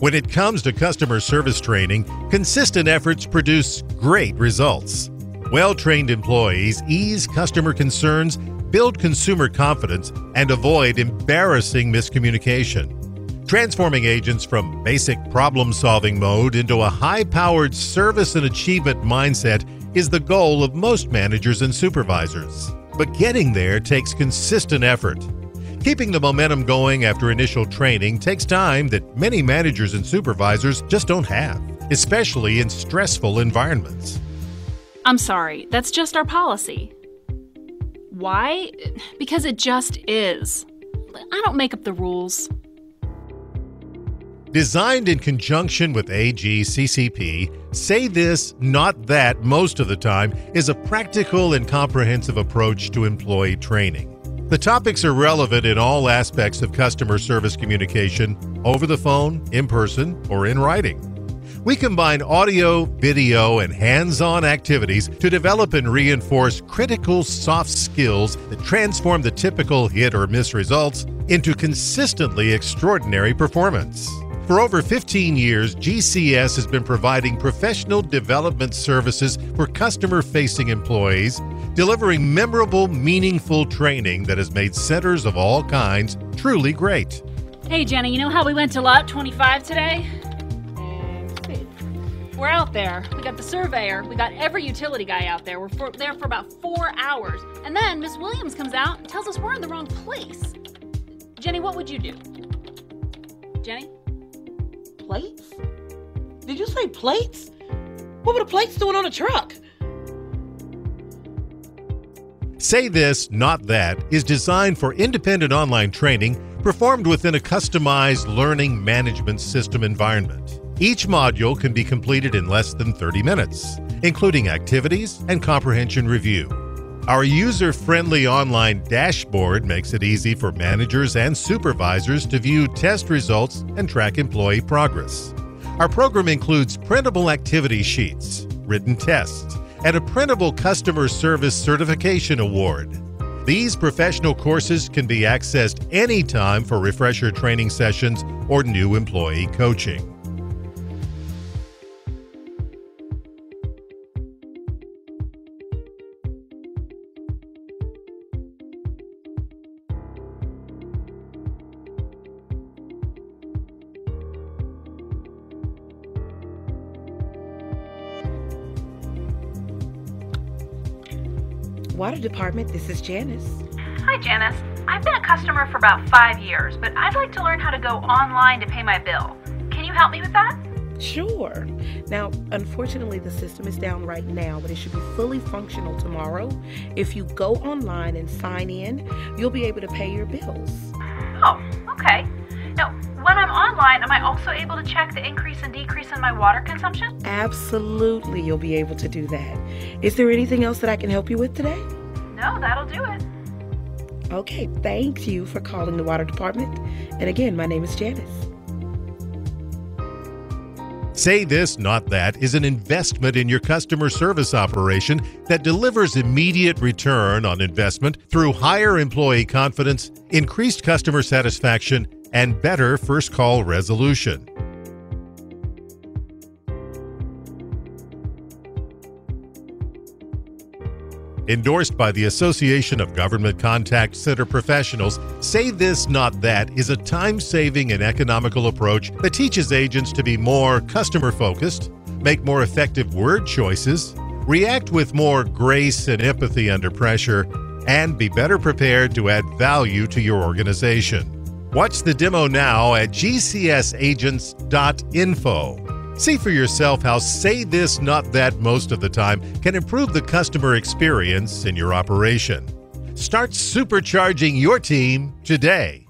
When it comes to customer service training, consistent efforts produce great results. Well trained employees ease customer concerns, build consumer confidence, and avoid embarrassing miscommunication. Transforming agents from basic problem solving mode into a high powered service and achievement mindset is the goal of most managers and supervisors. But getting there takes consistent effort. Keeping the momentum going after initial training takes time that many managers and supervisors just don't have, especially in stressful environments. I'm sorry, that's just our policy. Why? Because it just is. I don't make up the rules. Designed in conjunction with AGCCP, Say This, Not That most of the time is a practical and comprehensive approach to employee training. The topics are relevant in all aspects of customer service communication over the phone, in person, or in writing. We combine audio, video, and hands on activities to develop and reinforce critical soft skills that transform the typical hit or miss results into consistently extraordinary performance. For over 15 years, GCS has been providing professional development services for customer facing employees, delivering memorable, meaningful training that has made centers of all kinds truly great. Hey, Jenny, you know how we went to Lot 25 today? We're out there. We got the surveyor. We got every utility guy out there. We're for, there for about four hours. And then Miss Williams comes out and tells us we're in the wrong place. Jenny, what would you do? Jenny? Plates? Did you say plates? What were the plates doing on a truck? Say This, Not That is designed for independent online training performed within a customized learning management system environment. Each module can be completed in less than 30 minutes, including activities and comprehension review. Our user friendly online dashboard makes it easy for managers and supervisors to view test results and track employee progress. Our program includes printable activity sheets, written tests, and a printable customer service certification award. These professional courses can be accessed anytime for refresher training sessions or new employee coaching. Water Department, this is Janice. Hi, Janice. I've been a customer for about five years, but I'd like to learn how to go online to pay my bill. Can you help me with that? Sure. Now, unfortunately, the system is down right now, but it should be fully functional tomorrow. If you go online and sign in, you'll be able to pay your bills. Oh, able to check the increase and decrease in my water consumption? Absolutely, you'll be able to do that. Is there anything else that I can help you with today? No, that'll do it. Okay, thank you for calling the water department. And again, my name is Janice. Say This, Not That is an investment in your customer service operation that delivers immediate return on investment through higher employee confidence, increased customer satisfaction, and better first call resolution. Endorsed by the Association of Government Contact Center Professionals, Say This, Not That is a time saving and economical approach that teaches agents to be more customer focused, make more effective word choices, react with more grace and empathy under pressure, and be better prepared to add value to your organization. Watch the demo now at gcsagents.info. See for yourself how Say This, Not That most of the time can improve the customer experience in your operation. Start supercharging your team today.